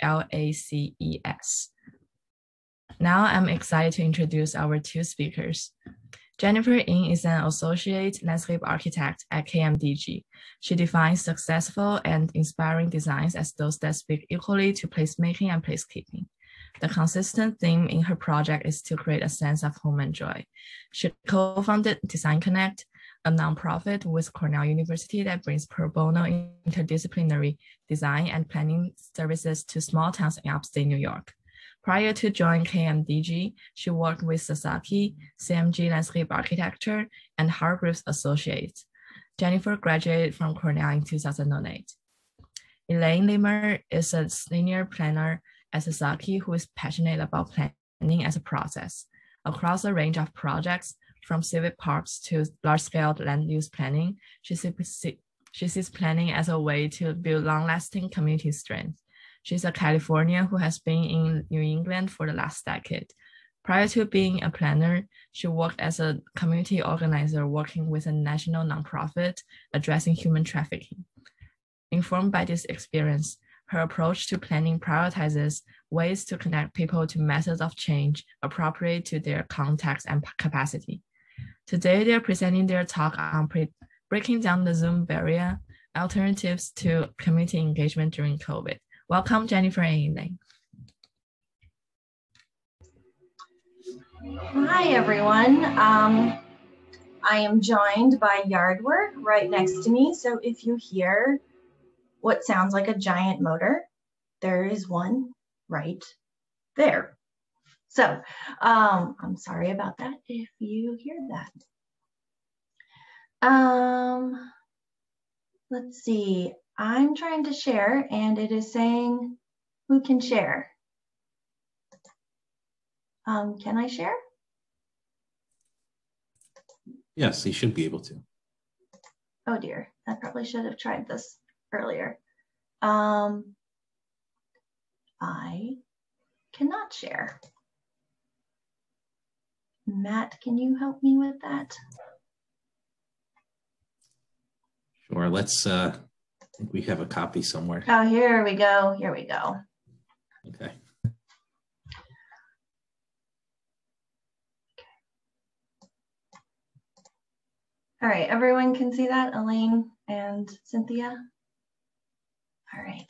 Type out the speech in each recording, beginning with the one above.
L-A-C-E-S. Now I'm excited to introduce our two speakers. Jennifer Ng is an associate landscape architect at KMDG. She defines successful and inspiring designs as those that speak equally to placemaking and placekeeping. The consistent theme in her project is to create a sense of home and joy. She co-founded Design Connect, a nonprofit with Cornell University that brings pro bono interdisciplinary design and planning services to small towns in upstate New York. Prior to joining KMDG, she worked with Sasaki, CMG Landscape Architecture, and Hargreaves Associates. Jennifer graduated from Cornell in 2008. Elaine Limmer is a senior planner at Sasaki who is passionate about planning as a process. Across a range of projects, from civic parks to large-scale land use planning, she sees, planning as a way to build long-lasting community strength. She's a Californian who has been in New England for the last decade. Prior to being a planner, she worked as a community organizer working with a national nonprofit addressing human trafficking. Informed by this experience, her approach to planning prioritizes ways to connect people to methods of change appropriate to their context and capacity. Today, they're presenting their talk on breaking down the Zoom barrier, alternatives to community engagement during COVID. Welcome, Jennifer and Elaine. Hi, everyone. Um, I am joined by Yardwork right next to me. So if you hear what sounds like a giant motor, there is one right there. So um, I'm sorry about that if you hear that. Um, let's see. I'm trying to share and it is saying who can share. Um, can I share? Yes, you should be able to. Oh dear, I probably should have tried this earlier. Um, I cannot share. Matt, can you help me with that? Sure, let's uh, I think we have a copy somewhere. Oh, here we go. Here we go. Okay. Okay. All right, everyone can see that, Elaine and Cynthia? All right.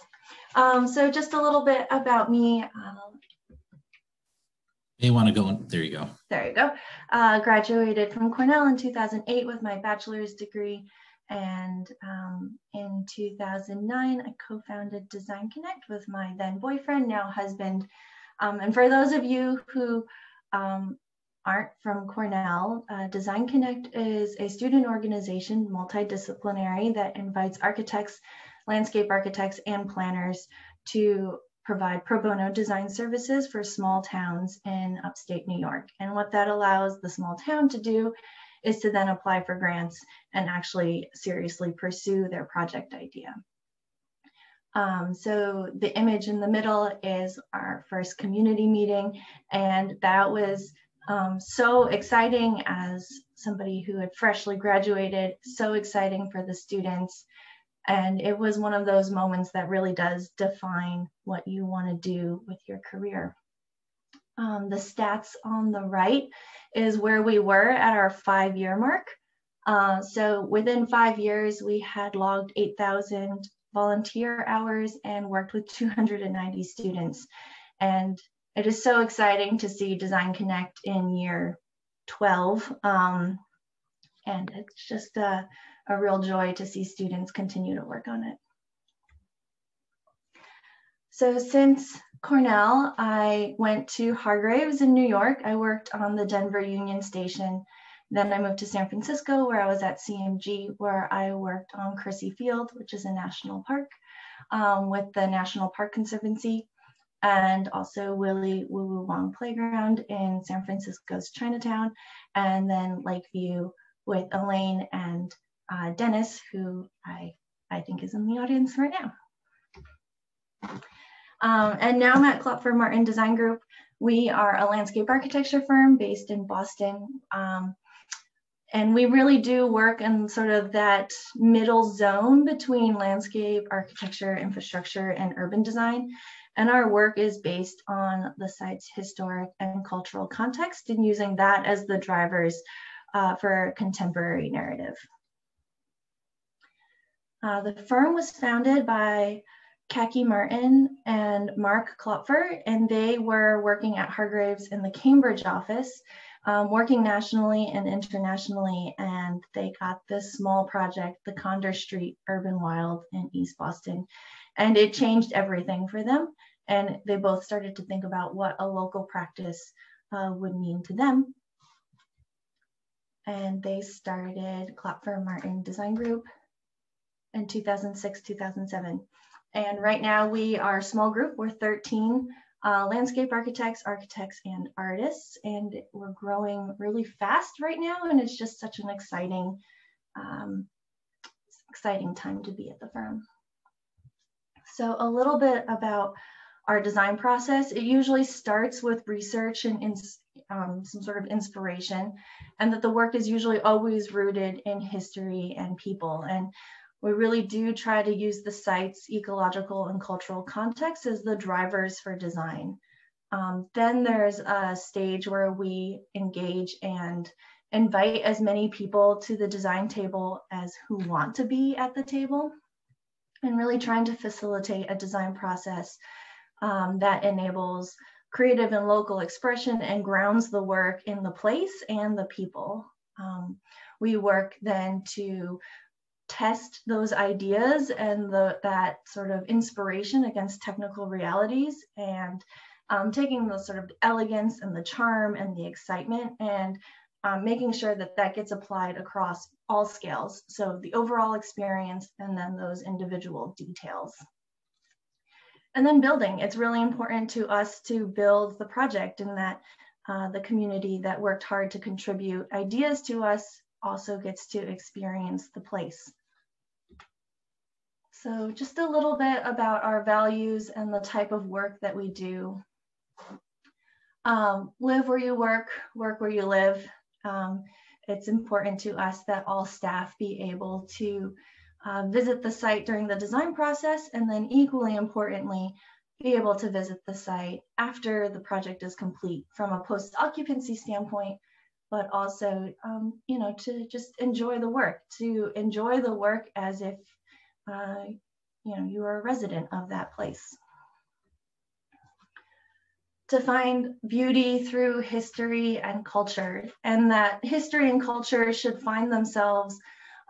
Um, so just a little bit about me. Um, you want to go in, there you go. There you go. Uh, graduated from Cornell in 2008 with my bachelor's degree and um, in 2009, I co founded Design Connect with my then boyfriend, now husband. Um, and for those of you who um, aren't from Cornell, uh, Design Connect is a student organization, multidisciplinary, that invites architects, landscape architects, and planners to provide pro bono design services for small towns in upstate New York. And what that allows the small town to do is to then apply for grants and actually seriously pursue their project idea. Um, so the image in the middle is our first community meeting, and that was um, so exciting as somebody who had freshly graduated, so exciting for the students. And it was one of those moments that really does define what you want to do with your career. Um, the stats on the right is where we were at our five year mark. Uh, so within five years, we had logged 8,000 volunteer hours and worked with 290 students. And it is so exciting to see Design Connect in year 12. Um, and it's just a, a real joy to see students continue to work on it. So since Cornell, I went to Hargreaves in New York. I worked on the Denver Union Station. Then I moved to San Francisco, where I was at CMG, where I worked on Crissy Field, which is a national park, um, with the National Park Conservancy, and also Willie Woo Woo Wong Playground in San Francisco's Chinatown, and then Lakeview with Elaine and uh, Dennis, who I, I think is in the audience right now. Um, and now I'm at Klopfer Martin Design Group. We are a landscape architecture firm based in Boston. Um, and we really do work in sort of that middle zone between landscape, architecture, infrastructure, and urban design. And our work is based on the site's historic and cultural context and using that as the drivers uh, for contemporary narrative. Uh, the firm was founded by Kaki Martin and Mark Klopfer, and they were working at Hargreaves in the Cambridge office, um, working nationally and internationally. And they got this small project, the Condor Street Urban Wild in East Boston. And it changed everything for them. And they both started to think about what a local practice uh, would mean to them. And they started Klopfer Martin Design Group in 2006, 2007. And right now we are a small group. We're 13 uh, landscape architects, architects, and artists. And we're growing really fast right now. And it's just such an exciting, um, exciting time to be at the firm. So a little bit about our design process. It usually starts with research and um, some sort of inspiration, and that the work is usually always rooted in history and people. And we really do try to use the site's ecological and cultural context as the drivers for design. Um, then there's a stage where we engage and invite as many people to the design table as who want to be at the table and really trying to facilitate a design process um, that enables creative and local expression and grounds the work in the place and the people. Um, we work then to test those ideas and the, that sort of inspiration against technical realities and um, taking the sort of elegance and the charm and the excitement and um, making sure that that gets applied across all scales. So the overall experience and then those individual details. And then building, it's really important to us to build the project and that uh, the community that worked hard to contribute ideas to us also gets to experience the place. So just a little bit about our values and the type of work that we do. Um, live where you work, work where you live. Um, it's important to us that all staff be able to uh, visit the site during the design process and then equally importantly, be able to visit the site after the project is complete from a post-occupancy standpoint, but also, um, you know, to just enjoy the work, to enjoy the work as if, uh, you know, you are a resident of that place. To find beauty through history and culture, and that history and culture should find themselves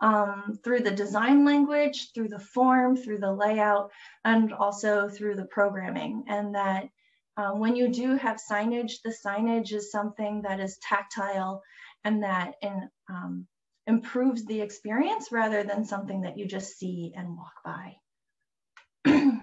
um, through the design language, through the form, through the layout, and also through the programming. And that um, when you do have signage, the signage is something that is tactile and that um, improves the experience rather than something that you just see and walk by.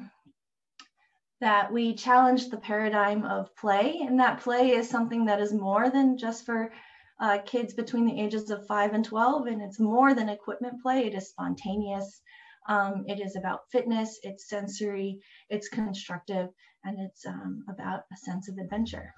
that we challenge the paradigm of play, and that play is something that is more than just for uh, kids between the ages of 5 and 12, and it's more than equipment play, it is spontaneous. Um, it is about fitness, it's sensory, it's constructive, and it's um, about a sense of adventure.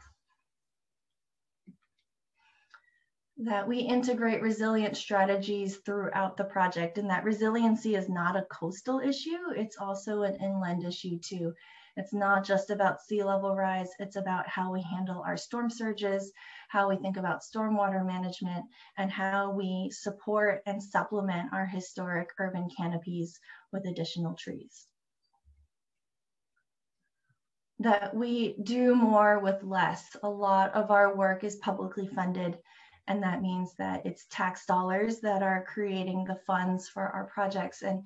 That we integrate resilient strategies throughout the project, and that resiliency is not a coastal issue, it's also an inland issue too. It's not just about sea level rise, it's about how we handle our storm surges, how we think about stormwater management, and how we support and supplement our historic urban canopies with additional trees that we do more with less. A lot of our work is publicly funded, and that means that it's tax dollars that are creating the funds for our projects. And,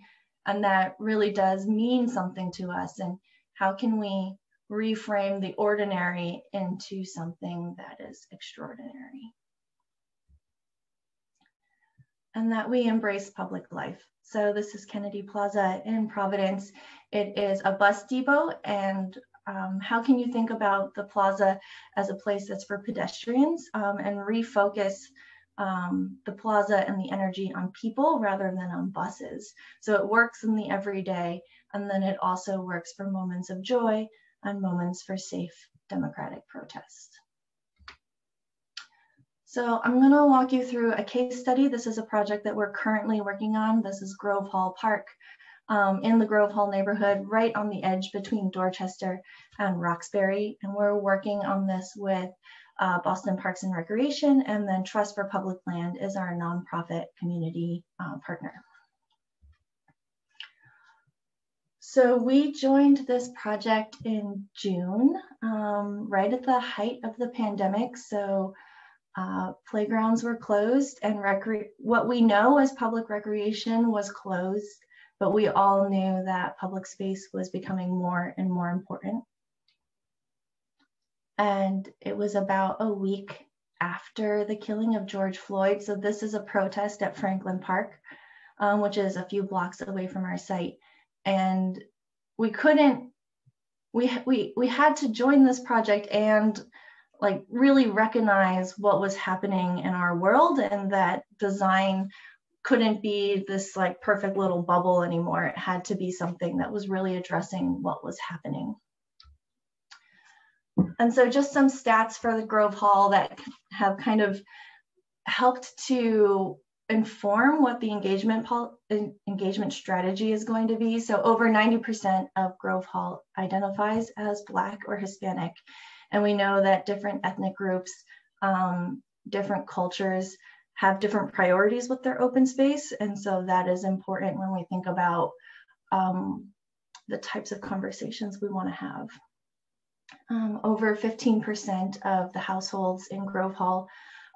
and that really does mean something to us. And how can we reframe the ordinary into something that is extraordinary? And that we embrace public life. So this is Kennedy Plaza in Providence. It is a bus depot and um, how can you think about the plaza as a place that's for pedestrians um, and refocus um, the plaza and the energy on people rather than on buses. So it works in the everyday, and then it also works for moments of joy and moments for safe democratic protest. So I'm going to walk you through a case study. This is a project that we're currently working on. This is Grove Hall Park. um, in the Grove Hall neighborhood, right on the edge between Dorchester and Roxbury. And we're working on this with uh, Boston Parks and Recreation, and then Trust for Public Land is our nonprofit community uh, partner. So we joined this project in June, um, right at the height of the pandemic. So uh, playgrounds were closed and what we know as public recreation was closed, but we all knew that public space was becoming more and more important. And it was about a week after the killing of George Floyd. So this is a protest at Franklin Park, um, which is a few blocks away from our site and we couldn't we we we had to join this project and like really recognize what was happening in our world and that design couldn't be this like perfect little bubble anymore. It had to be something that was really addressing what was happening. And so just some stats for the grove hall that have kind of helped to inform what the engagement engagement strategy is going to be. So over 90% of Grove Hall identifies as Black or Hispanic. And we know that different ethnic groups, um, different cultures have different priorities with their open space. And so that is important when we think about um, the types of conversations we wanna have. Um, over 15% of the households in Grove Hall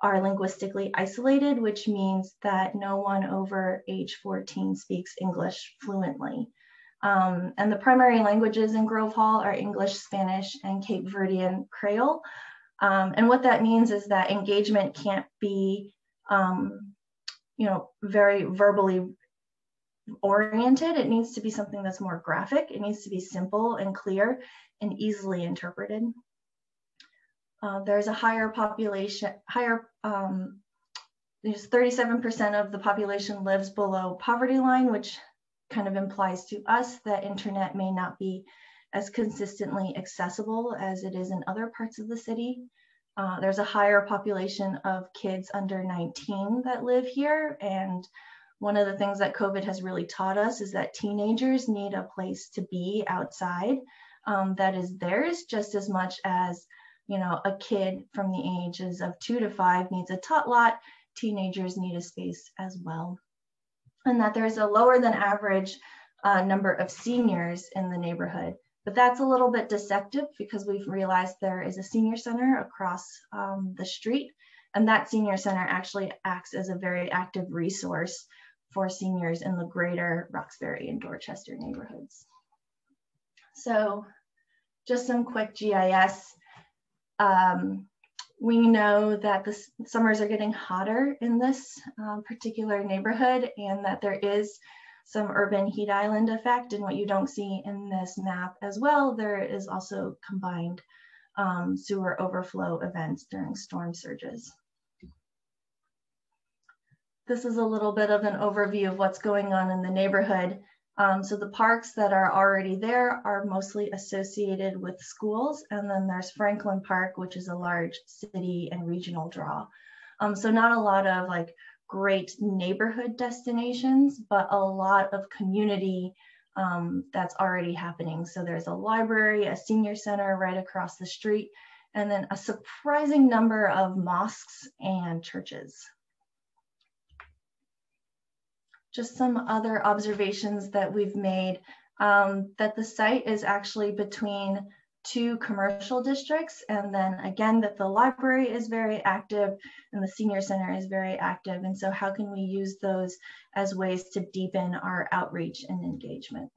are linguistically isolated, which means that no one over age 14 speaks English fluently. Um, and the primary languages in Grove Hall are English, Spanish, and Cape Verdean Creole. Um, and what that means is that engagement can't be, um, you know, very verbally oriented. It needs to be something that's more graphic. It needs to be simple and clear and easily interpreted. Uh, there's a higher population, higher, um, there's 37% of the population lives below poverty line, which kind of implies to us that internet may not be as consistently accessible as it is in other parts of the city. Uh, there's a higher population of kids under 19 that live here. And one of the things that COVID has really taught us is that teenagers need a place to be outside um, that is theirs just as much as you know, a kid from the ages of two to five needs a tot lot, teenagers need a space as well. And that there's a lower than average uh, number of seniors in the neighborhood. But that's a little bit deceptive because we've realized there is a senior center across um, the street. And that senior center actually acts as a very active resource for seniors in the greater Roxbury and Dorchester neighborhoods. So just some quick GIS. Um, we know that the summers are getting hotter in this um, particular neighborhood and that there is some urban heat island effect. And what you don't see in this map as well, there is also combined um, sewer overflow events during storm surges. This is a little bit of an overview of what's going on in the neighborhood. Um, so the parks that are already there are mostly associated with schools. And then there's Franklin Park, which is a large city and regional draw. Um, so not a lot of like great neighborhood destinations, but a lot of community um, that's already happening. So there's a library, a senior center right across the street, and then a surprising number of mosques and churches just some other observations that we've made um, that the site is actually between two commercial districts and then again that the library is very active and the senior center is very active. And so how can we use those as ways to deepen our outreach and engagement?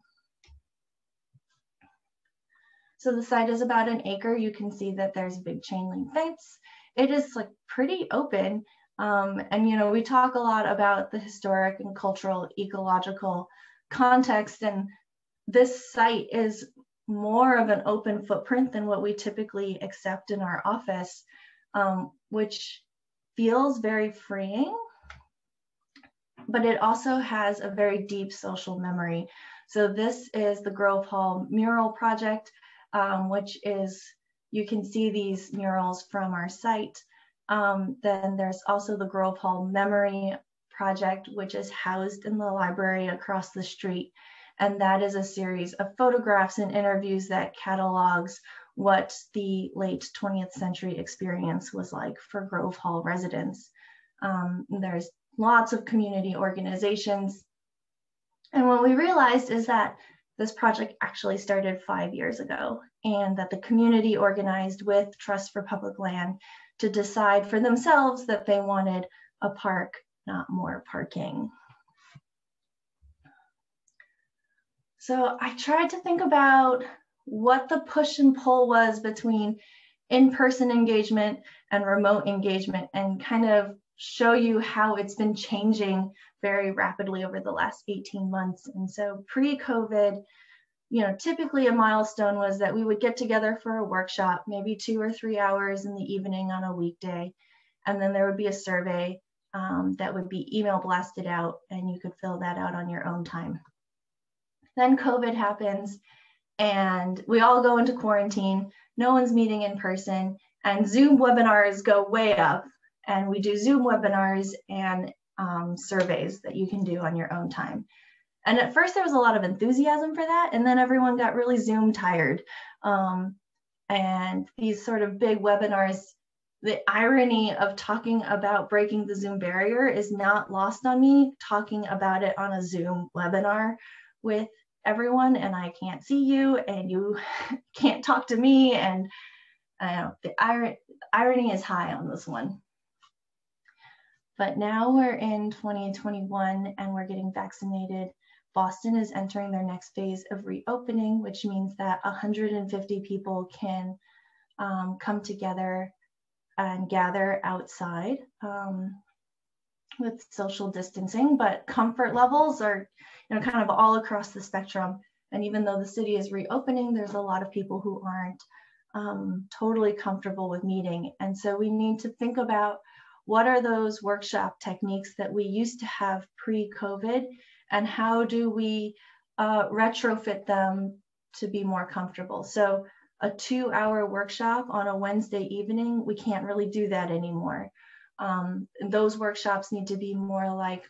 So the site is about an acre. You can see that there's a big chain link fence. It is like pretty open um, and, you know, we talk a lot about the historic and cultural ecological context, and this site is more of an open footprint than what we typically accept in our office, um, which feels very freeing, but it also has a very deep social memory. So this is the Grove Hall mural project, um, which is, you can see these murals from our site. Um, then there's also the Grove Hall Memory Project, which is housed in the library across the street. And that is a series of photographs and interviews that catalogs what the late 20th century experience was like for Grove Hall residents. Um, there's lots of community organizations. And what we realized is that this project actually started five years ago and that the community organized with Trust for Public Land to decide for themselves that they wanted a park, not more parking. So I tried to think about what the push and pull was between in-person engagement and remote engagement and kind of show you how it's been changing very rapidly over the last 18 months. And so pre-COVID, you know, typically a milestone was that we would get together for a workshop, maybe two or three hours in the evening on a weekday. And then there would be a survey um, that would be email blasted out and you could fill that out on your own time. Then COVID happens and we all go into quarantine. No one's meeting in person and Zoom webinars go way up and we do Zoom webinars and um, surveys that you can do on your own time. And at first there was a lot of enthusiasm for that, and then everyone got really Zoom tired. Um, and these sort of big webinars, the irony of talking about breaking the Zoom barrier is not lost on me, talking about it on a Zoom webinar with everyone, and I can't see you, and you can't talk to me, and uh, the ir irony is high on this one. But now we're in 2021 and we're getting vaccinated. Boston is entering their next phase of reopening, which means that 150 people can um, come together and gather outside um, with social distancing, but comfort levels are you know, kind of all across the spectrum. And even though the city is reopening, there's a lot of people who aren't um, totally comfortable with meeting. And so we need to think about what are those workshop techniques that we used to have pre-COVID and how do we uh, retrofit them to be more comfortable? So a two hour workshop on a Wednesday evening, we can't really do that anymore. Um, those workshops need to be more like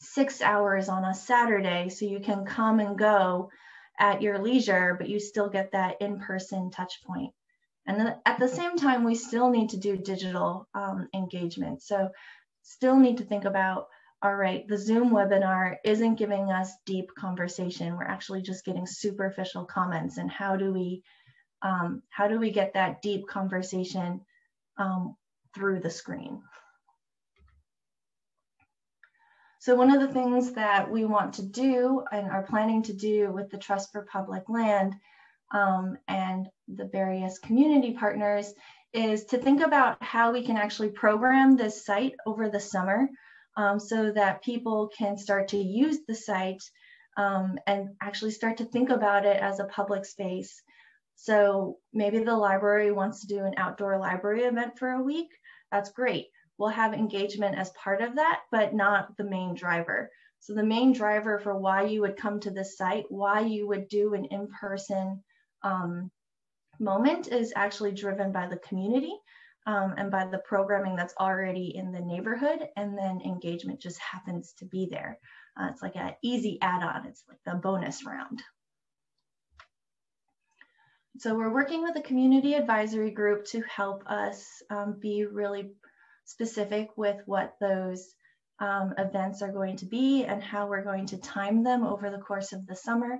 six hours on a Saturday so you can come and go at your leisure, but you still get that in-person touch point. And then at the same time, we still need to do digital um, engagement. So still need to think about, all right, the Zoom webinar isn't giving us deep conversation. We're actually just getting superficial comments. And how do we, um, how do we get that deep conversation um, through the screen? So one of the things that we want to do and are planning to do with the Trust for Public Land um, and the various community partners is to think about how we can actually program this site over the summer um, so that people can start to use the site um, and actually start to think about it as a public space. So maybe the library wants to do an outdoor library event for a week. That's great. We'll have engagement as part of that, but not the main driver. So the main driver for why you would come to this site, why you would do an in-person um, moment is actually driven by the community um, and by the programming that's already in the neighborhood and then engagement just happens to be there. Uh, it's like an easy add-on. It's like the bonus round. So we're working with a community advisory group to help us um, be really specific with what those um, events are going to be and how we're going to time them over the course of the summer.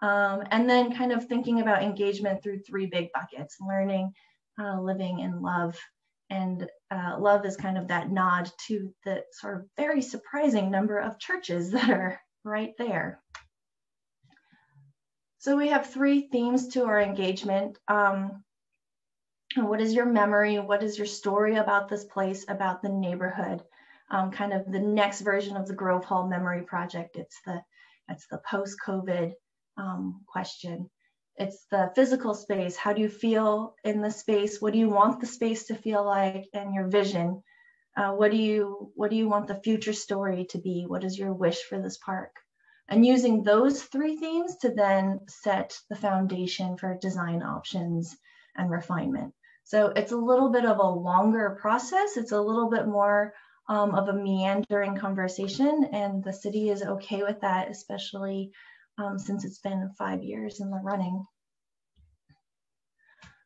Um, and then kind of thinking about engagement through three big buckets, learning, uh, living, in love. And uh, love is kind of that nod to the sort of very surprising number of churches that are right there. So we have three themes to our engagement. Um, what is your memory? What is your story about this place, about the neighborhood? Um, kind of the next version of the Grove Hall Memory Project. It's the it's the post-COVID um, question. It's the physical space. How do you feel in the space? What do you want the space to feel like and your vision? Uh, what do you what do you want the future story to be? What is your wish for this park? And using those three themes to then set the foundation for design options and refinement. So it's a little bit of a longer process. It's a little bit more um, of a meandering conversation, and the city is okay with that, especially um, since it's been five years in the running.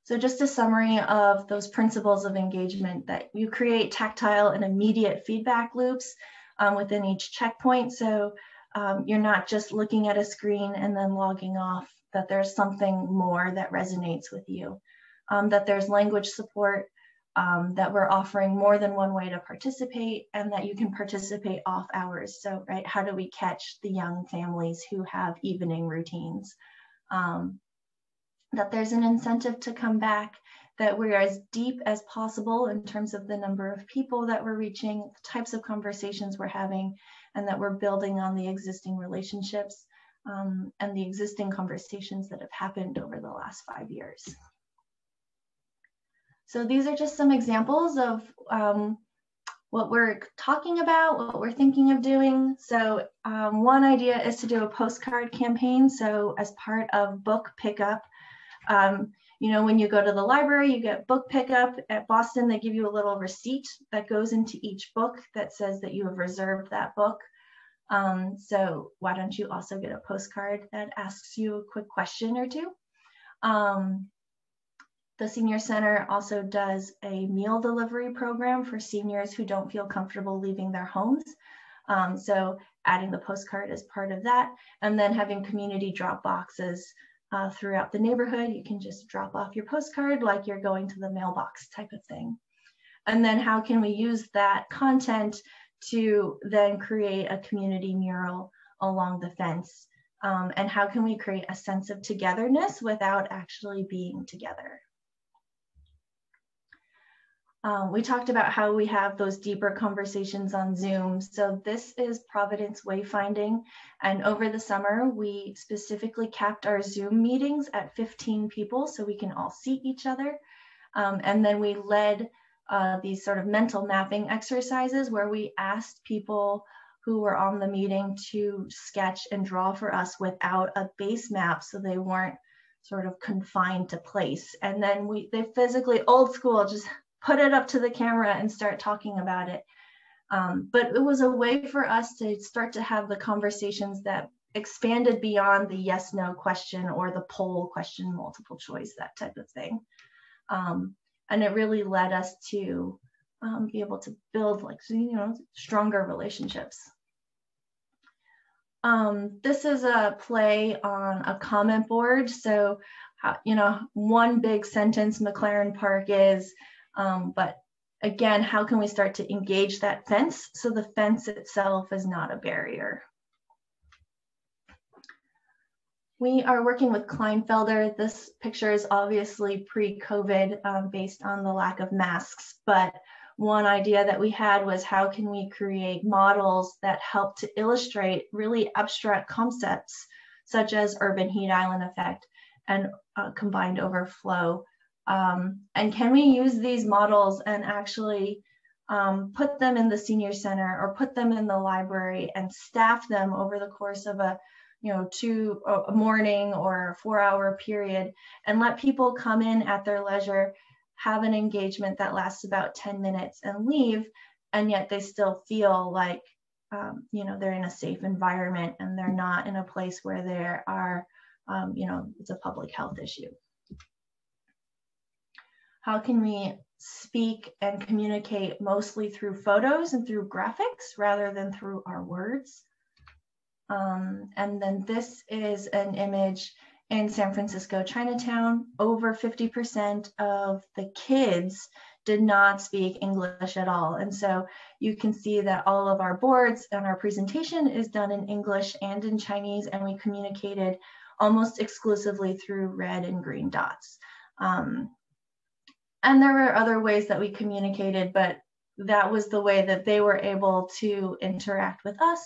So just a summary of those principles of engagement that you create tactile and immediate feedback loops um, within each checkpoint. So um, you're not just looking at a screen and then logging off, that there's something more that resonates with you, um, that there's language support, um, that we're offering more than one way to participate and that you can participate off hours. So, right, how do we catch the young families who have evening routines? Um, that there's an incentive to come back, that we're as deep as possible in terms of the number of people that we're reaching, types of conversations we're having, and that we're building on the existing relationships um, and the existing conversations that have happened over the last five years. So these are just some examples of um, what we're talking about, what we're thinking of doing. So um, one idea is to do a postcard campaign. So as part of book pickup, um, you know, when you go to the library, you get book pickup at Boston, they give you a little receipt that goes into each book that says that you have reserved that book. Um, so why don't you also get a postcard that asks you a quick question or two? Um, the Senior Center also does a meal delivery program for seniors who don't feel comfortable leaving their homes. Um, so adding the postcard as part of that, and then having community drop boxes uh, throughout the neighborhood. You can just drop off your postcard like you're going to the mailbox type of thing. And then how can we use that content to then create a community mural along the fence? Um, and how can we create a sense of togetherness without actually being together? Um, we talked about how we have those deeper conversations on Zoom. So this is Providence Wayfinding. And over the summer, we specifically capped our Zoom meetings at 15 people so we can all see each other. Um, and then we led uh, these sort of mental mapping exercises where we asked people who were on the meeting to sketch and draw for us without a base map so they weren't sort of confined to place. And then we they physically old school just put it up to the camera and start talking about it. Um, but it was a way for us to start to have the conversations that expanded beyond the yes no question or the poll question, multiple choice, that type of thing. Um, and it really led us to um, be able to build like, you know, stronger relationships. Um, this is a play on a comment board. So, you know, one big sentence McLaren Park is, um, but again, how can we start to engage that fence so the fence itself is not a barrier? We are working with Kleinfelder. This picture is obviously pre-COVID um, based on the lack of masks, but one idea that we had was how can we create models that help to illustrate really abstract concepts such as urban heat island effect and uh, combined overflow um, and can we use these models and actually um, put them in the senior center or put them in the library and staff them over the course of a you know two a morning or four hour period and let people come in at their leisure have an engagement that lasts about 10 minutes and leave and yet they still feel like um, you know they're in a safe environment and they're not in a place where there are um, you know it's a public health issue how can we speak and communicate mostly through photos and through graphics rather than through our words? Um, and then this is an image in San Francisco, Chinatown. Over 50% of the kids did not speak English at all. And so you can see that all of our boards and our presentation is done in English and in Chinese, and we communicated almost exclusively through red and green dots. Um, and there were other ways that we communicated, but that was the way that they were able to interact with us.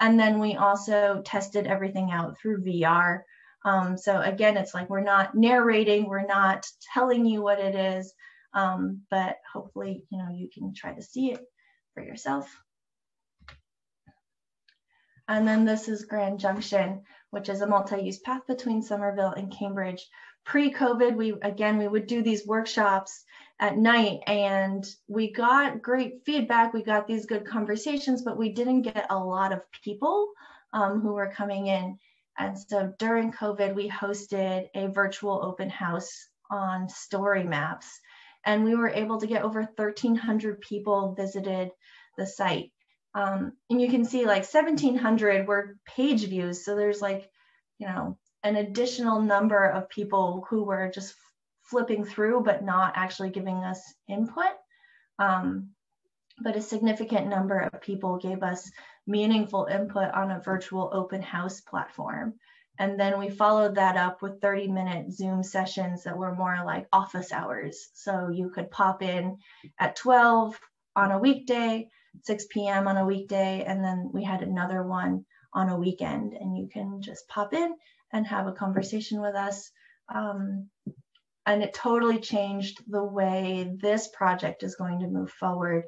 And then we also tested everything out through VR. Um, so again, it's like we're not narrating, we're not telling you what it is, um, but hopefully, you know, you can try to see it for yourself. And then this is Grand Junction, which is a multi-use path between Somerville and Cambridge pre-COVID, we again we would do these workshops at night and we got great feedback. We got these good conversations, but we didn't get a lot of people um, who were coming in. And so during COVID, we hosted a virtual open house on story maps. And we were able to get over 1,300 people visited the site. Um, and you can see like 1,700 were page views. So there's like, you know, an additional number of people who were just flipping through, but not actually giving us input. Um, but a significant number of people gave us meaningful input on a virtual open house platform. And then we followed that up with 30 minute Zoom sessions that were more like office hours. So you could pop in at 12 on a weekday, 6 p.m. on a weekday, and then we had another one on a weekend. And you can just pop in and have a conversation with us. Um, and it totally changed the way this project is going to move forward,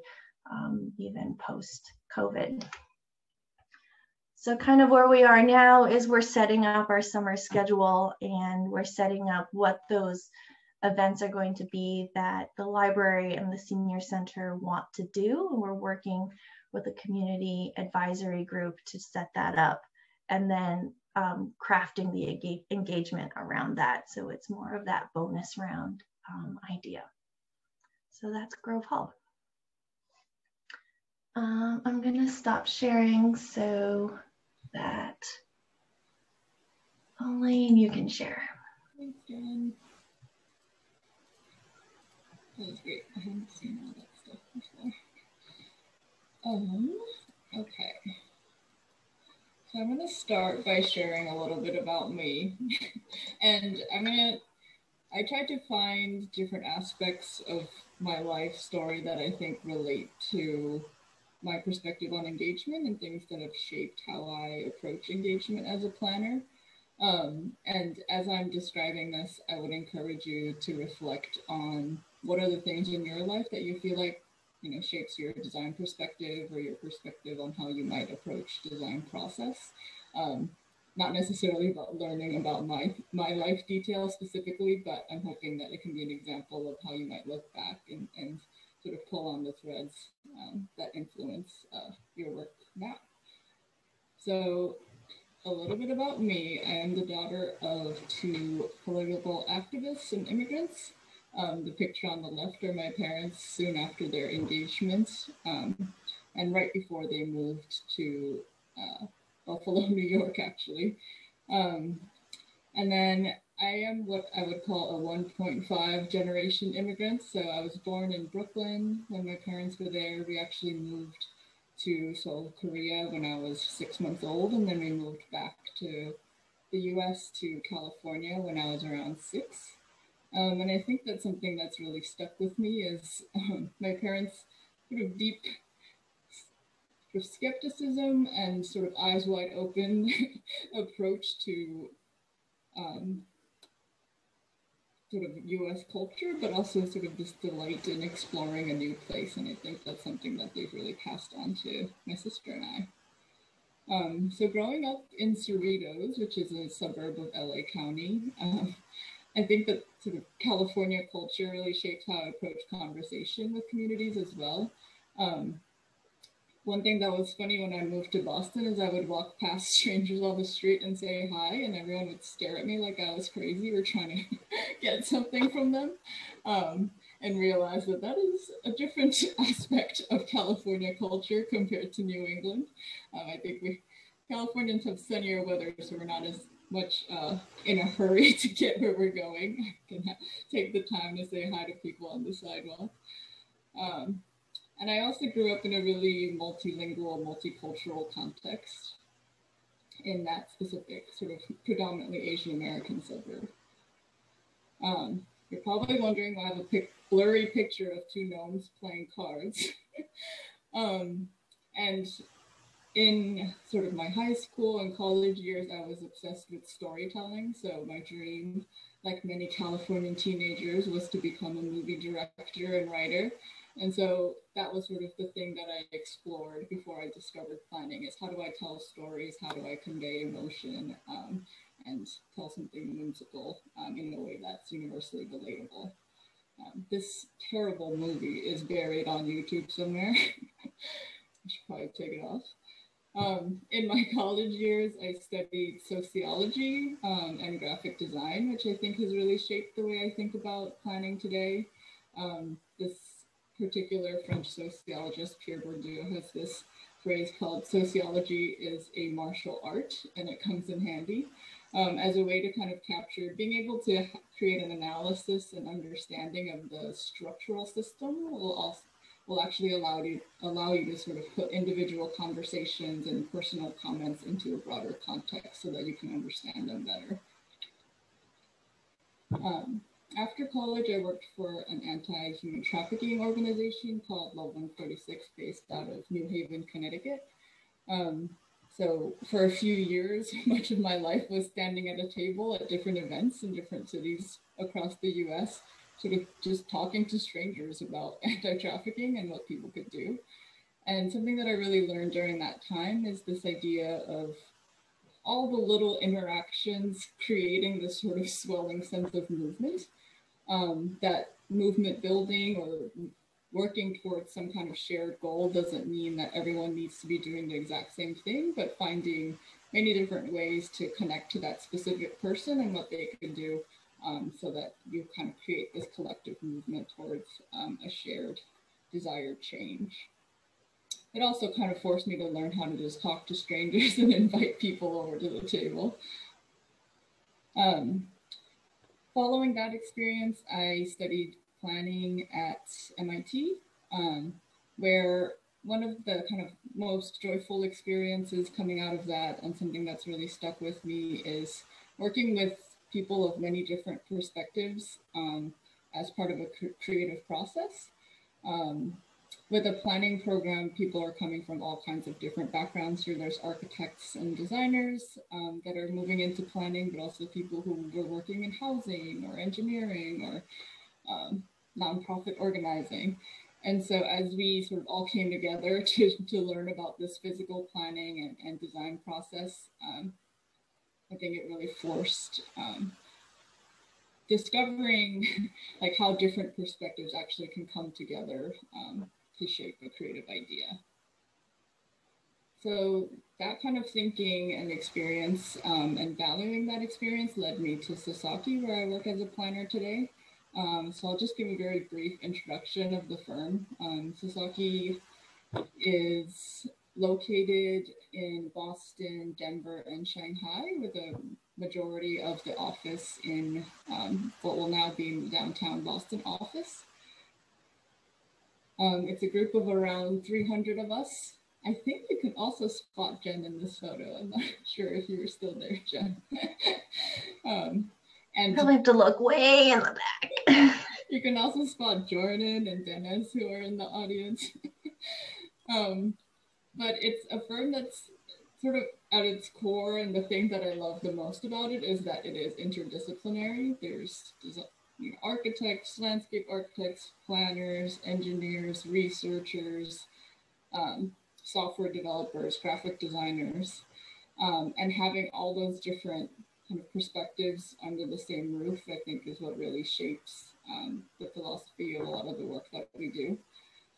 um, even post COVID. So kind of where we are now is we're setting up our summer schedule and we're setting up what those events are going to be that the library and the senior center want to do. We're working with a community advisory group to set that up and then um, crafting the engagement around that. So it's more of that bonus round um, idea. So that's Grove Hall. Um, I'm gonna stop sharing so that Elaine, you can share. That was great. I haven't seen all that stuff before. Um, okay. So I'm going to start by sharing a little bit about me. and I'm going to, I tried to find different aspects of my life story that I think relate to my perspective on engagement and things that have shaped how I approach engagement as a planner. Um, and as I'm describing this, I would encourage you to reflect on what are the things in your life that you feel like you know shapes your design perspective or your perspective on how you might approach design process. Um, not necessarily about learning about my my life details specifically, but I'm hoping that it can be an example of how you might look back and, and sort of pull on the threads um, that influence uh, your work now. So a little bit about me. I am the daughter of two political activists and immigrants. Um, the picture on the left are my parents soon after their engagement um, and right before they moved to uh, Buffalo, New York, actually. Um, and then I am what I would call a 1.5 generation immigrant. So I was born in Brooklyn when my parents were there. We actually moved to Seoul, Korea when I was six months old, and then we moved back to the US to California when I was around six. Um, and I think that something that's really stuck with me is um, my parents' sort of deep sort of skepticism and sort of eyes wide open approach to um, sort of US culture, but also sort of this delight in exploring a new place. And I think that's something that they've really passed on to my sister and I. Um, so growing up in Cerritos, which is a suburb of LA County, um, I think that sort of California culture really shaped how I approach conversation with communities as well. Um, one thing that was funny when I moved to Boston is I would walk past strangers on the street and say hi, and everyone would stare at me like I was crazy or trying to get something from them, um, and realize that that is a different aspect of California culture compared to New England. Um, I think we Californians have sunnier weather, so we're not as much uh, in a hurry to get where we're going. I can take the time to say hi to people on the sidewalk. Um, and I also grew up in a really multilingual, multicultural context in that specific sort of predominantly Asian American suburb. Um, you're probably wondering why I have a pic blurry picture of two gnomes playing cards. um, and in sort of my high school and college years, I was obsessed with storytelling. So my dream, like many Californian teenagers, was to become a movie director and writer. And so that was sort of the thing that I explored before I discovered planning is how do I tell stories? How do I convey emotion um, and tell something whimsical um, in a way that's universally relatable? Um, this terrible movie is buried on YouTube somewhere. I should probably take it off. Um, in my college years, I studied sociology um, and graphic design, which I think has really shaped the way I think about planning today. Um, this particular French sociologist, Pierre Bourdieu, has this phrase called sociology is a martial art, and it comes in handy um, as a way to kind of capture being able to create an analysis and understanding of the structural system will also will actually allow you allow you to sort of put individual conversations and personal comments into a broader context so that you can understand them better. Um, after college, I worked for an anti-human trafficking organization called Love146 based out of New Haven, Connecticut. Um, so for a few years, much of my life was standing at a table at different events in different cities across the US, sort of just talking to strangers about anti-trafficking and what people could do. And something that I really learned during that time is this idea of all the little interactions creating this sort of swelling sense of movement um, that movement building or working towards some kind of shared goal doesn't mean that everyone needs to be doing the exact same thing, but finding many different ways to connect to that specific person and what they can do um, so that you kind of create this collective movement towards um, a shared desired change. It also kind of forced me to learn how to just talk to strangers and invite people over to the table. Um, following that experience, I studied planning at MIT, um, where one of the kind of most joyful experiences coming out of that and something that's really stuck with me is working with people of many different perspectives um, as part of a creative process. Um, with a planning program, people are coming from all kinds of different backgrounds here. There's architects and designers um, that are moving into planning, but also people who were working in housing or engineering or um, nonprofit organizing. And so as we sort of all came together to, to learn about this physical planning and, and design process, I think it really forced um, discovering like how different perspectives actually can come together um, to shape a creative idea. So that kind of thinking and experience um, and valuing that experience led me to Sasaki, where I work as a planner today. Um, so I'll just give a very brief introduction of the firm. Um, Sasaki is located in Boston, Denver, and Shanghai with a majority of the office in um, what will now be downtown Boston office. Um, it's a group of around 300 of us. I think you can also spot Jen in this photo. I'm not sure if you were still there, Jen. um, and probably have to look way in the back. you can also spot Jordan and Dennis who are in the audience. um, but it's a firm that's sort of at its core, and the thing that I love the most about it is that it is interdisciplinary. There's you know, architects, landscape architects, planners, engineers, researchers, um, software developers, graphic designers, um, and having all those different kind of perspectives under the same roof, I think is what really shapes um, the philosophy of a lot of the work that we do.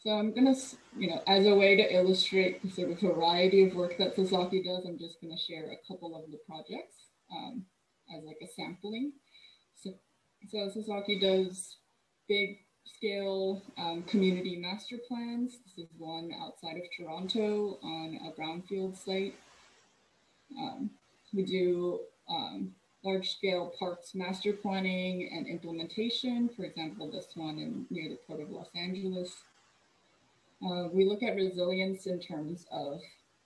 So I'm gonna, you know, as a way to illustrate the sort of variety of work that Sasaki does, I'm just gonna share a couple of the projects um, as like a sampling. So so Sasaki does big scale um, community master plans. This is one outside of Toronto on a brownfield site. Um, we do um, large scale parks master planning and implementation. For example, this one in near the Port of Los Angeles. Uh, we look at resilience in terms of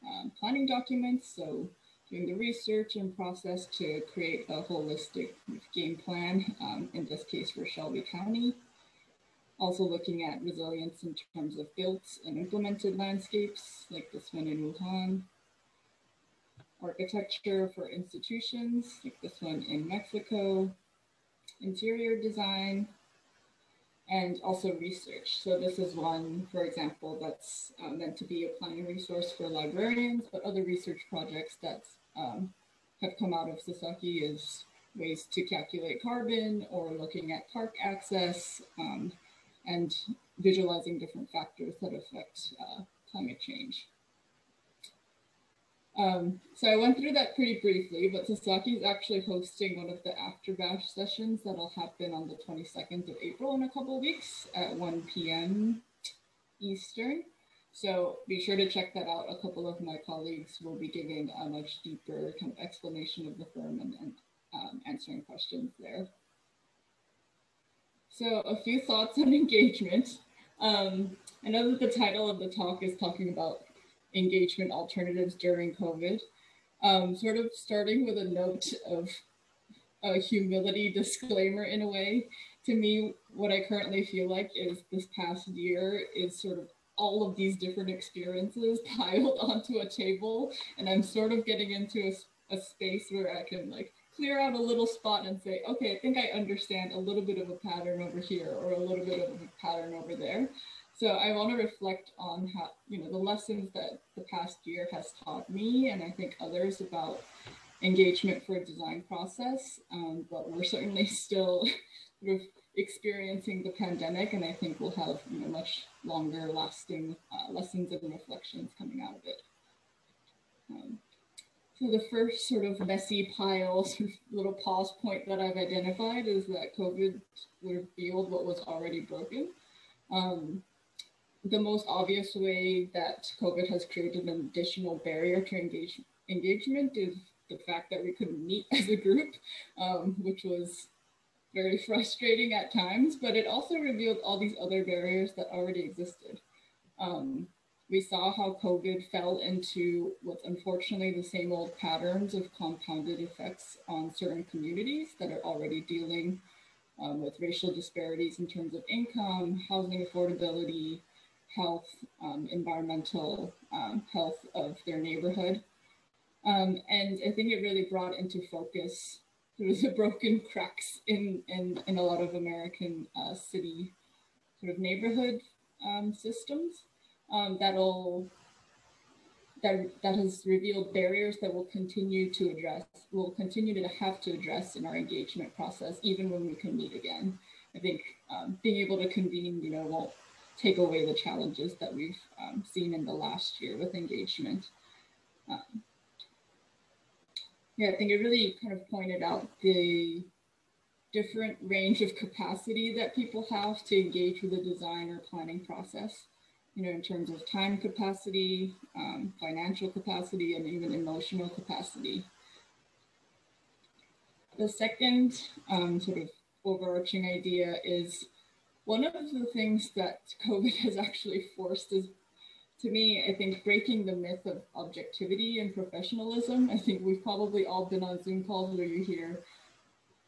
um, planning documents. So doing the research and process to create a holistic game plan, um, in this case for Shelby County. Also looking at resilience in terms of built and implemented landscapes, like this one in Wuhan. Architecture for institutions, like this one in Mexico. Interior design, and also research. So this is one, for example, that's uh, meant to be a planning resource for librarians, but other research projects that um, have come out of Sasaki is ways to calculate carbon or looking at park access um, and visualizing different factors that affect uh, climate change. Um, so I went through that pretty briefly, but Sasaki is actually hosting one of the after bash sessions that'll happen on the 22nd of April in a couple weeks at 1 p.m. Eastern. So be sure to check that out. A couple of my colleagues will be giving a much deeper kind of explanation of the firm and, and um, answering questions there. So a few thoughts on engagement. Um, I know that the title of the talk is talking about engagement alternatives during COVID. Um, sort of starting with a note of a humility disclaimer in a way. To me, what I currently feel like is this past year is sort of all of these different experiences piled onto a table, and I'm sort of getting into a, a space where I can like clear out a little spot and say, okay, I think I understand a little bit of a pattern over here or a little bit of a pattern over there. So I want to reflect on how, you know, the lessons that the past year has taught me and I think others about engagement for a design process. Um, but we're certainly still sort of experiencing the pandemic and I think we'll have, you know, much longer lasting uh, lessons and reflections coming out of it. Um, so the first sort of messy pile, sort of little pause point that I've identified is that COVID revealed what was already broken. Um, the most obvious way that COVID has created an additional barrier to engage, engagement is the fact that we couldn't meet as a group, um, which was very frustrating at times, but it also revealed all these other barriers that already existed. Um, we saw how COVID fell into what's unfortunately the same old patterns of compounded effects on certain communities that are already dealing um, with racial disparities in terms of income, housing affordability, health, um, environmental um, health of their neighborhood. Um, and I think it really brought into focus there was a broken cracks in, in, in a lot of American uh, city sort of neighborhood um, systems um, that'll that, that has revealed barriers that we'll continue to address, we'll continue to have to address in our engagement process, even when we can meet again. I think um, being able to convene, you know, won't take away the challenges that we've um, seen in the last year with engagement. Um, yeah, I think it really kind of pointed out the different range of capacity that people have to engage with the design or planning process, you know, in terms of time capacity, um, financial capacity, and even emotional capacity. The second um, sort of overarching idea is one of the things that COVID has actually forced is, to me, I think breaking the myth of objectivity and professionalism. I think we've probably all been on Zoom calls where you hear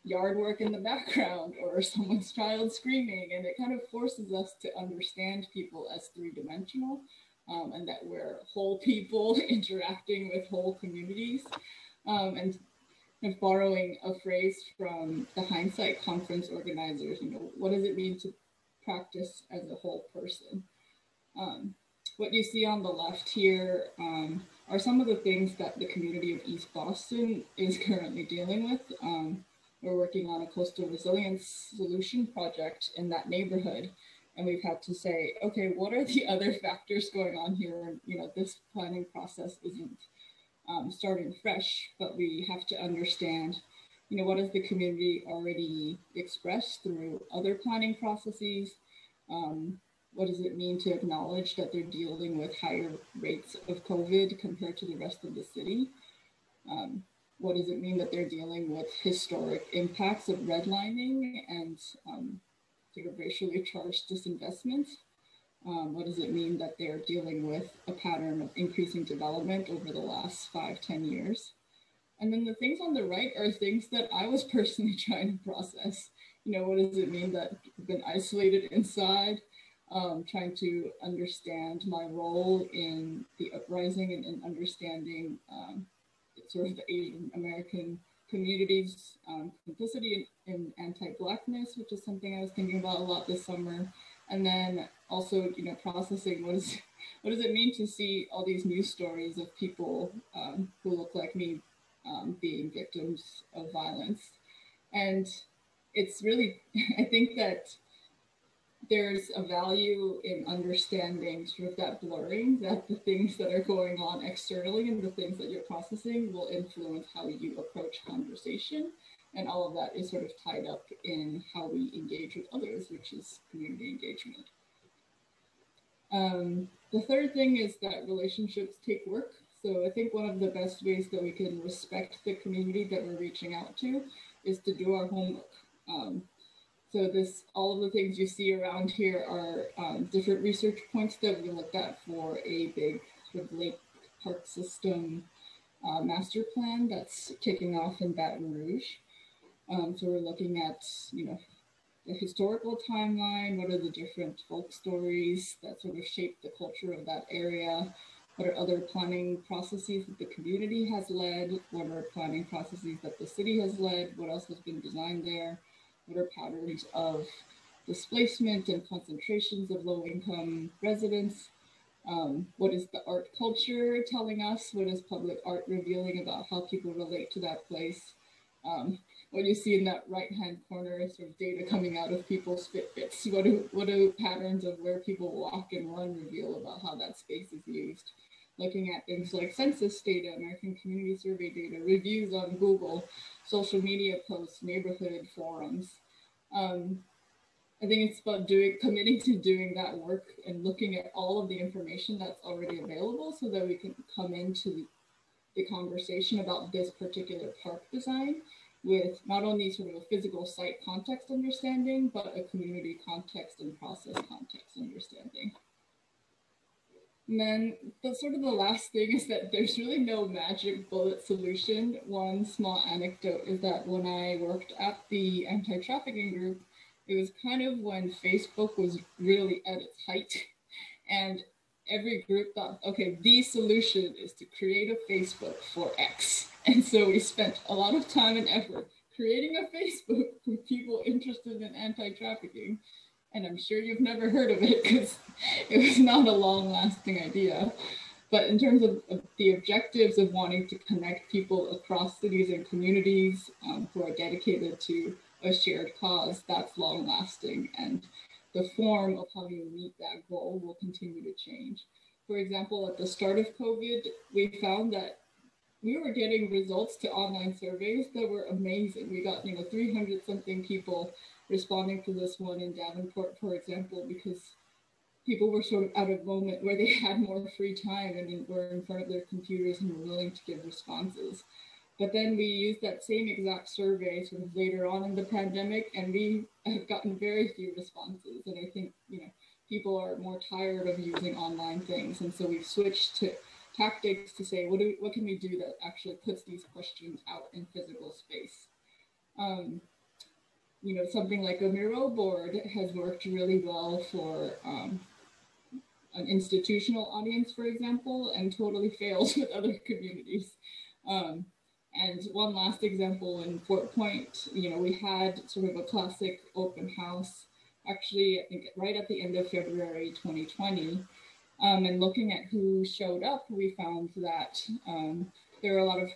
yard work in the background or someone's child screaming, and it kind of forces us to understand people as three dimensional. Um, and that we're whole people interacting with whole communities. Um, and borrowing a phrase from the hindsight conference organizers, you know, what does it mean to practice as a whole person. Um, what you see on the left here um, are some of the things that the community of East Boston is currently dealing with. Um, we're working on a coastal resilience solution project in that neighborhood. And we've had to say, okay, what are the other factors going on here? And, You know, this planning process isn't um, starting fresh, but we have to understand you know, what has the community already expressed through other planning processes? Um, what does it mean to acknowledge that they're dealing with higher rates of COVID compared to the rest of the city? Um, what does it mean that they're dealing with historic impacts of redlining and um, sort of racially charged disinvestment? Um, what does it mean that they're dealing with a pattern of increasing development over the last five, ten years? And then the things on the right are things that I was personally trying to process. You know, what does it mean that I've been isolated inside? Um, trying to understand my role in the uprising and, and understanding um, sort of the Asian American community's um, complicity in, in anti-blackness, which is something I was thinking about a lot this summer. And then also, you know, processing what is what does it mean to see all these news stories of people um, who look like me um, being victims of violence. And it's really, I think that there's a value in understanding sort of that blurring that the things that are going on externally and the things that you're processing will influence how you approach conversation. And all of that is sort of tied up in how we engage with others, which is community engagement. Um, the third thing is that relationships take work. So I think one of the best ways that we can respect the community that we're reaching out to is to do our homework. Um, so this, all of the things you see around here are um, different research points that we looked at for a big sort of lake park system uh, master plan that's kicking off in Baton Rouge. Um, so we're looking at, you know, the historical timeline, what are the different folk stories that sort of shape the culture of that area, what are other planning processes that the community has led, what are planning processes that the city has led, what else has been designed there, what are patterns of displacement and concentrations of low income residents, um, what is the art culture telling us, what is public art revealing about how people relate to that place, um, what do you see in that right hand corner is sort of data coming out of people's Fitbits. What do, what do patterns of where people walk and run reveal about how that space is used? Looking at things like census data, American Community Survey data, reviews on Google, social media posts, neighborhood forums. Um, I think it's about doing committing to doing that work and looking at all of the information that's already available so that we can come into the, the conversation about this particular park design with not only sort of a physical site context understanding, but a community context and process context understanding. And then the sort of the last thing is that there's really no magic bullet solution. One small anecdote is that when I worked at the anti-trafficking group, it was kind of when Facebook was really at its height. And every group thought, okay, the solution is to create a Facebook for X. And so we spent a lot of time and effort creating a Facebook for people interested in anti trafficking. And I'm sure you've never heard of it because it was not a long lasting idea. But in terms of, of, the objectives of wanting to connect people across cities and communities um, who are dedicated to a shared cause, that's long lasting. And the form of how you meet that goal will continue to change. For example, at the start of COVID, we found that we were getting results to online surveys that were amazing. We got, you know, 300 something people responding to this one in Davenport, for example, because people were sort of at a moment where they had more free time and were in front of their computers and were willing to give responses. But then we used that same exact survey sort of later on in the pandemic, and we have gotten very few responses. And I think, you know, people are more tired of using online things. And so we've switched to tactics to say, what, do we, what can we do that actually puts these questions out in physical space? Um, you know, something like a Miro board has worked really well for um, an institutional audience, for example, and totally failed with other communities. Um, and one last example in Fort Point, you know, we had sort of a classic open house, actually, I think right at the end of February 2020. Um, and looking at who showed up, we found that um, there were a lot of,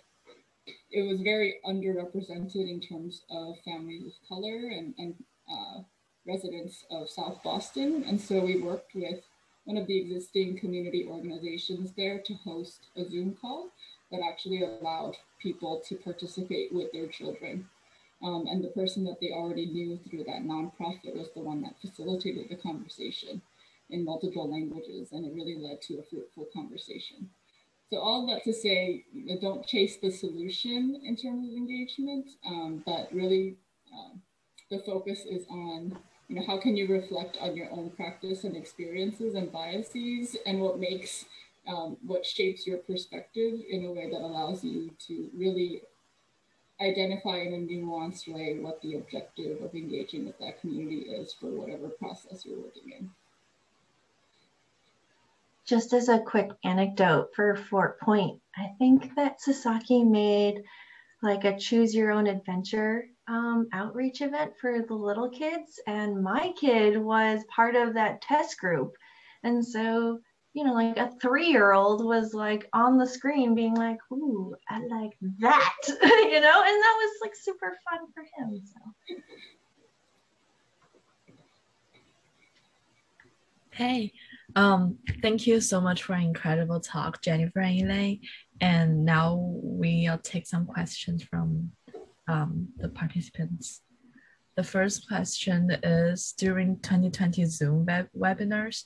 it was very underrepresented in terms of families of color and, and uh, residents of South Boston. And so we worked with one of the existing community organizations there to host a Zoom call that actually allowed people to participate with their children. Um, and the person that they already knew through that nonprofit was the one that facilitated the conversation in multiple languages, and it really led to a fruitful conversation. So all that to say, don't chase the solution in terms of engagement, um, but really um, the focus is on, you know, how can you reflect on your own practice and experiences and biases and what makes, um, what shapes your perspective in a way that allows you to really identify in a nuanced way what the objective of engaging with that community is for whatever process you're working in. Just as a quick anecdote for Fort Point, I think that Sasaki made like a choose your own adventure um, outreach event for the little kids, and my kid was part of that test group. And so, you know, like a three year old was like on the screen being like, Ooh, I like that, you know, and that was like super fun for him. So. Hey, um, thank you so much for an incredible talk, Jennifer and Elaine. And now we'll take some questions from um, the participants. The first question is during 2020 Zoom web webinars,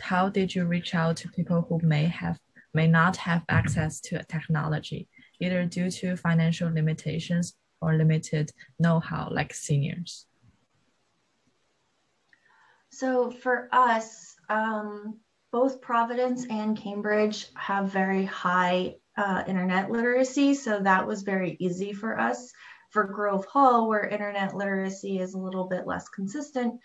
how did you reach out to people who may have may not have access to technology, either due to financial limitations or limited know-how like seniors? So for us, um, both Providence and Cambridge have very high uh, internet literacy, so that was very easy for us. For Grove Hall, where internet literacy is a little bit less consistent,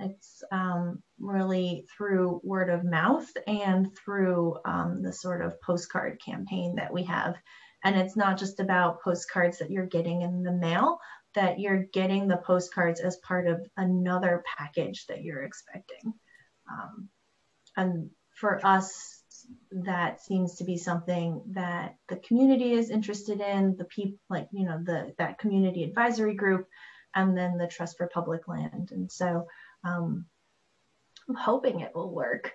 it's um, really through word of mouth and through um, the sort of postcard campaign that we have. And it's not just about postcards that you're getting in the mail, that you're getting the postcards as part of another package that you're expecting. Um, and for us, that seems to be something that the community is interested in, the people like, you know, the that community advisory group, and then the Trust for Public Land. And so um, I'm hoping it will work.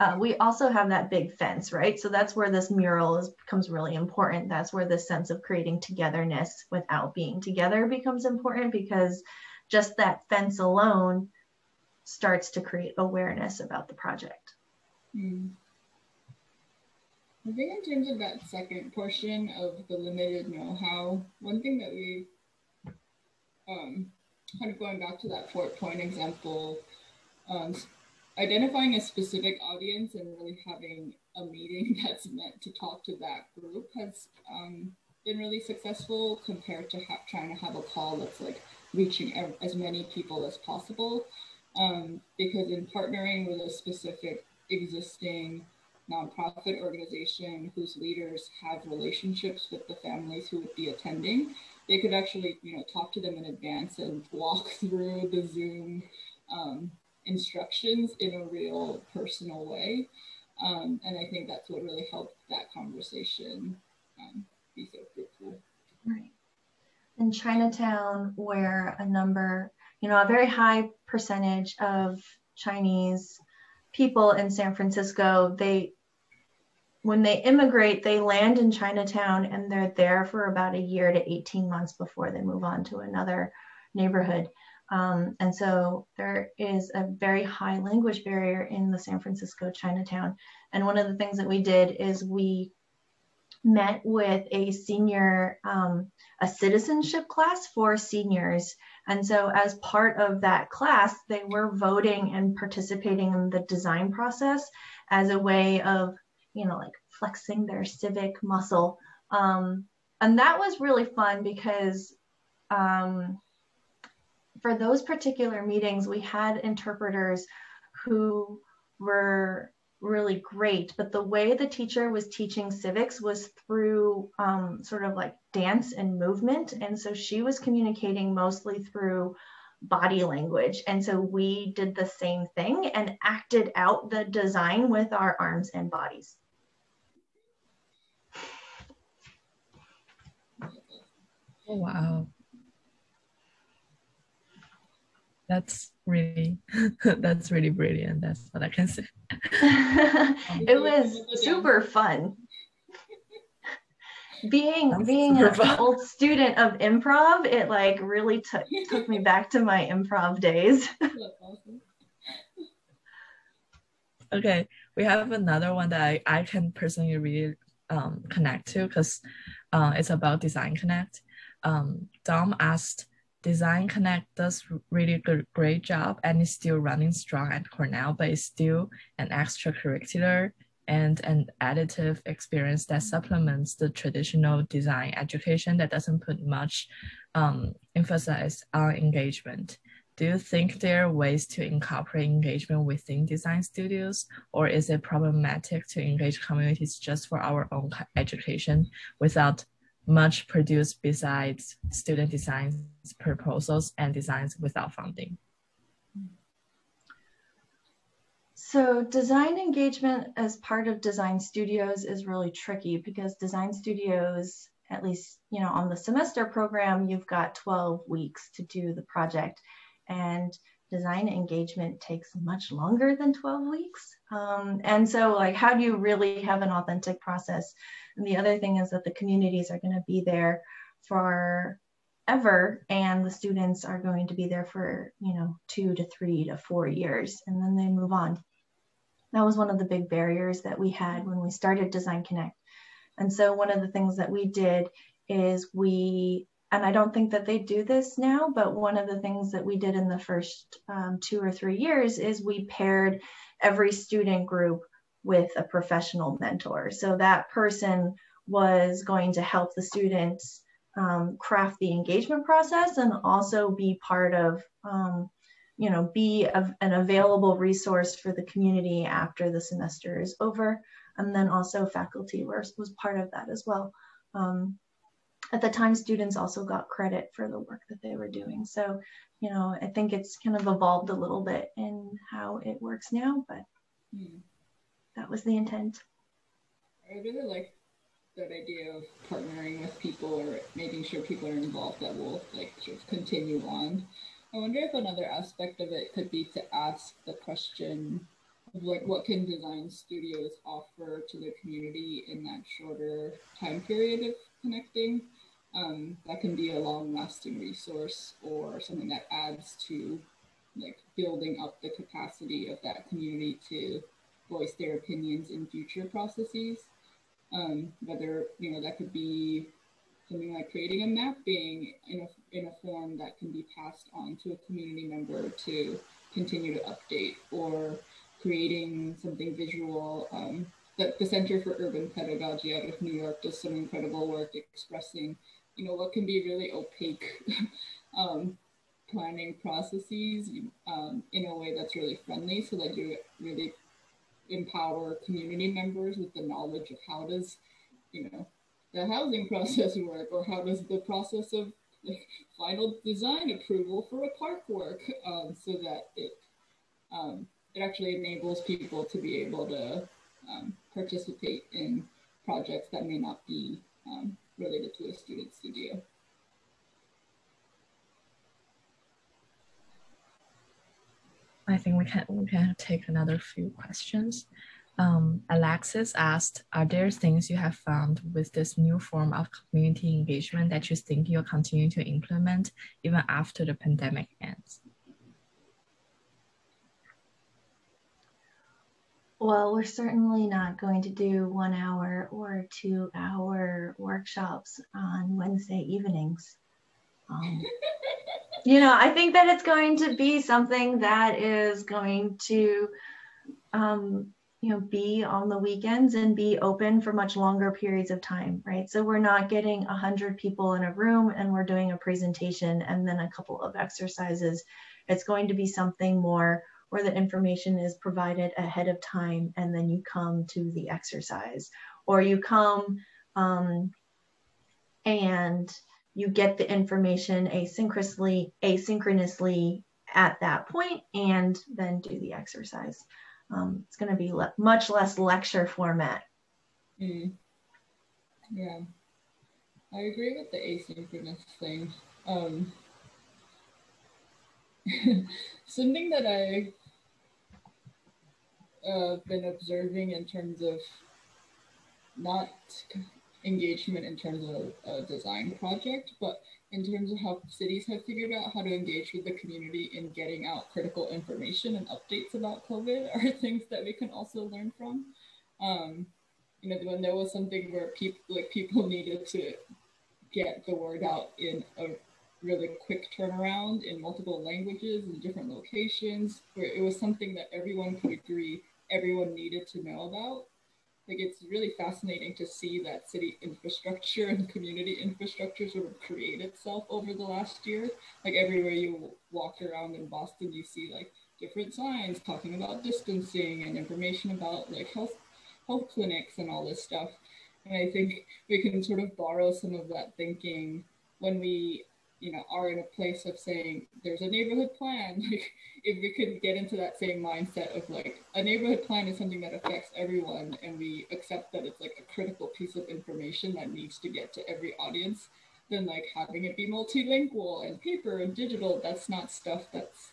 Uh, we also have that big fence, right? So that's where this mural is, becomes really important. That's where the sense of creating togetherness without being together becomes important because just that fence alone starts to create awareness about the project. Mm. I think in terms of that second portion of the limited know-how, one thing that we um, kind of going back to that Fort Point example, um, identifying a specific audience and really having a meeting that's meant to talk to that group has um, been really successful compared to ha- trying to have a call that's like reaching as many people as possible. Um, because in partnering with a specific existing nonprofit organization whose leaders have relationships with the families who would be attending, they could actually, you know, talk to them in advance and walk through the Zoom um, instructions in a real personal way. Um, and I think that's what really helped that conversation um, be so fruitful. Right. In Chinatown, where a number, you know, a very high percentage of Chinese people in San Francisco, they when they immigrate, they land in Chinatown and they're there for about a year to 18 months before they move on to another neighborhood. Um, and so there is a very high language barrier in the San Francisco Chinatown. And one of the things that we did is we met with a senior, um, a citizenship class for seniors. And so as part of that class, they were voting and participating in the design process as a way of, you know, like flexing their civic muscle. Um, and that was really fun because um, for those particular meetings, we had interpreters who were really great, but the way the teacher was teaching civics was through um, sort of like dance and movement. And so she was communicating mostly through body language. And so we did the same thing and acted out the design with our arms and bodies. Oh, wow that's really that's really brilliant. That's what i can say. It was super fun. Being that's being an fun. old student of improv it like really took took me back to my improv days. Okay we have another one that i, I can personally really um, connect to because uh, it's about design connect. Um, dom asked Design Connect does really good, great job and is still running strong at Cornell, but it's still an extracurricular and an additive experience that supplements the traditional design education that doesn't put much um, emphasis on engagement. Do you think there are ways to incorporate engagement within design studios, or is it problematic to engage communities just for our own education without much produced besides student designs proposals and designs without funding. So design engagement as part of design studios is really tricky because design studios, at least you know on the semester program, you've got 12 weeks to do the project. And design engagement takes much longer than 12 weeks. Um, and so like, how do you really have an authentic process? And the other thing is that the communities are gonna be there for ever and the students are going to be there for, you know, two to three to four years and then they move on. That was one of the big barriers that we had when we started Design Connect. And so one of the things that we did is we and I don't think that they do this now, but one of the things that we did in the first um, two or three years is we paired every student group with a professional mentor. So that person was going to help the students um, craft the engagement process and also be part of, um, you know, be a, an available resource for the community after the semester is over. And then also faculty was, was part of that as well. Um, at the time students also got credit for the work that they were doing so you know i think it's kind of evolved a little bit in how it works now but hmm. That was the intent. I really like that idea of partnering with people or making sure people are involved that will like sort of continue on. I wonder if another aspect of it could be to ask the question of like what can design studios offer to the community in that shorter time period of connecting? Um, that can be a long lasting resource or something that adds to like building up the capacity of that community to voice their opinions in future processes. Um, whether, you know, that could be something like creating a mapping in a, in a form that can be passed on to a community member to continue to update or creating something visual. Um, the, the Center for Urban Pedagogy out of New York does some incredible work expressing you know, what can be really opaque um, planning processes um, in a way that's really friendly so that you're really empower community members with the knowledge of how does, you know, the housing process work or how does the process of like, final design approval for a park work um, so that it, um, it actually enables people to be able to um, participate in projects that may not be um, related to a student studio. I think we can we can take another few questions. Um, Alexis asked, are there things you have found with this new form of community engagement that you think you'll continue to implement even after the pandemic ends? Well, we're certainly not going to do one hour or two hour workshops on Wednesday evenings. Um, you know, I think that it's going to be something that is going to, um, you know, be on the weekends and be open for much longer periods of time, right? So we're not getting a hundred people in a room and we're doing a presentation and then a couple of exercises. It's going to be something more where the information is provided ahead of time and then you come to the exercise or you come um, and you get the information asynchronously asynchronously at that point and then do the exercise. Um, it's going to be le- much less lecture format. Mm. yeah. I agree with the asynchronous thing. Um, something that I uh, been observing in terms of not engagement in terms of a design project, but in terms of how cities have figured out how to engage with the community in getting out critical information and updates about COVID are things that we can also learn from. Um, you know, when there was something where people like people needed to get the word out in a really quick turnaround in multiple languages and different locations, where it was something that everyone could agree everyone needed to know about. Like it's really fascinating to see that city infrastructure and community infrastructure sort of create itself over the last year. Like everywhere you walk around in Boston, you see like different signs talking about distancing and information about like health health clinics and all this stuff. And I think we can sort of borrow some of that thinking when we you know are in a place of saying there's a neighborhood plan like if we could get into that same mindset of like a neighborhood plan is something that affects everyone and we accept that it's like a critical piece of information that needs to get to every audience then like having it be multilingual and paper and digital that's not stuff that's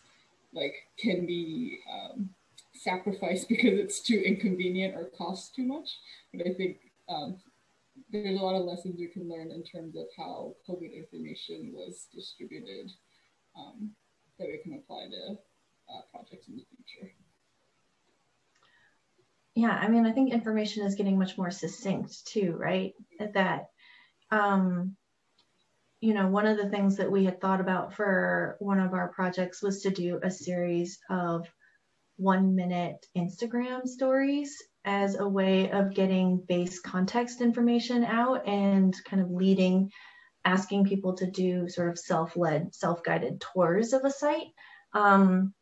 like can be um, sacrificed because it's too inconvenient or costs too much. But I think um, there's a lot of lessons you can learn in terms of how COVID information was distributed um, that we can apply to uh, projects in the future. Yeah, I mean, I think information is getting much more succinct too, right? That, um, you know, one of the things that we had thought about for one of our projects was to do a series of one minute Instagram stories as a way of getting base context information out and kind of leading, asking people to do sort of self led, self guided tours of a site. Um,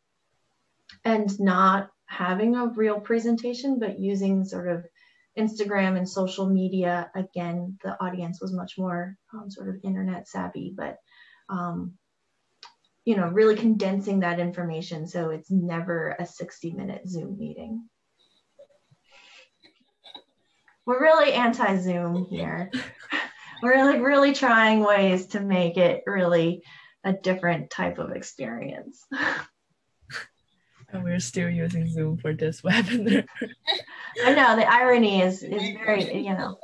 and not having a real presentation, but using sort of Instagram and social media. Again, the audience was much more um, sort of internet savvy, but um, you know, really condensing that information so it's never a 60 minute Zoom meeting. We're really anti Zoom here. We're like really trying ways to make it really a different type of experience. and we're still using Zoom for this webinar. I know the irony is is very you know.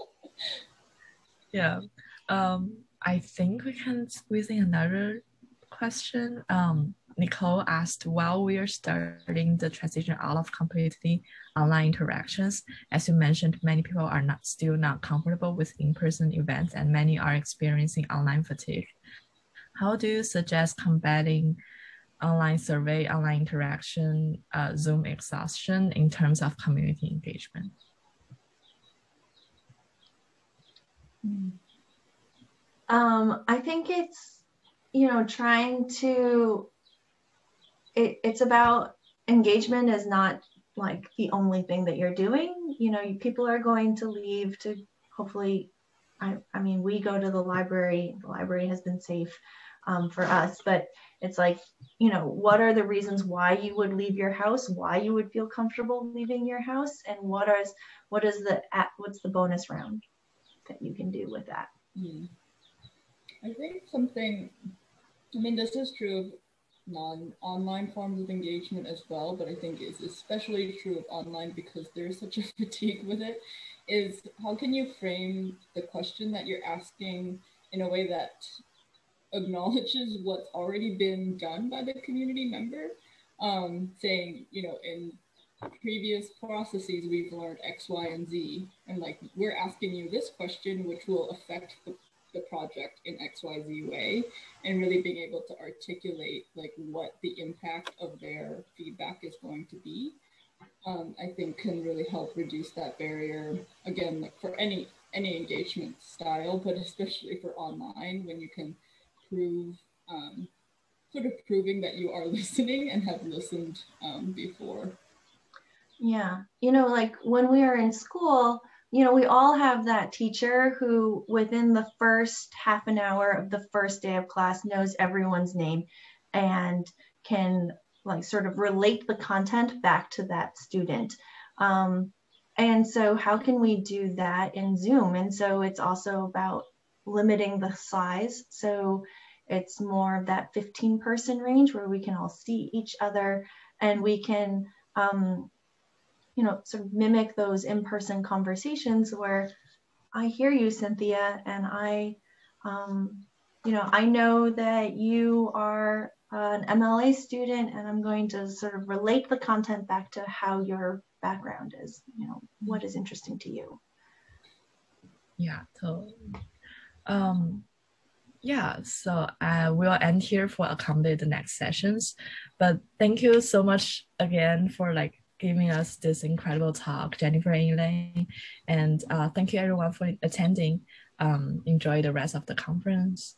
Yeah, um, I think we can squeeze in another question. Um, Nicole asked, while we are starting the transition out of completely online interactions, as you mentioned, many people are not still not comfortable with in-person events and many are experiencing online fatigue. How do you suggest combating online survey, online interaction, uh, Zoom exhaustion in terms of community engagement? Um, I think it's, you know, trying to, it, it's about engagement is not like the only thing that you're doing. You know, people are going to leave to hopefully, I, I mean, we go to the library, the library has been safe um, for us, but it's like, you know, what are the reasons why you would leave your house, why you would feel comfortable leaving your house, and what is what is the what's the bonus round that you can do with that? Mm. I think something. I mean, this is true of non-online forms of engagement as well, but I think is especially true of online because there's such a fatigue with it. Is how can you frame the question that you're asking in a way that acknowledges what's already been done by the community member, um, saying, you know, in previous processes, we've learned X, Y, and Z. And like, we're asking you this question, which will affect the, the project in X, Y, Z way, and really being able to articulate like what the impact of their feedback is going to be. Um, I think can really help reduce that barrier again, for any any engagement style, but especially for online when you can prove um, sort of proving that you are listening and have listened um, before. Yeah, you know, like when we are in school, you know, we all have that teacher who, within the first half an hour of the first day of class, knows everyone's name and can like sort of relate the content back to that student. Um, and so, how can we do that in Zoom? And so, it's also about limiting the size. So it's more of that 15 person range where we can all see each other and we can, um, you know, sort of mimic those in person conversations where I hear you, Cynthia, and I, um, you know, I know that you are an MLA student and I'm going to sort of relate the content back to how your background is, you know, what is interesting to you. Yeah, totally. Um, yeah, so I uh, will end here for accommodate the next sessions. But thank you so much again for like giving us this incredible talk, Jennifer and Elaine. And uh, thank you everyone for attending. Um, enjoy the rest of the conference.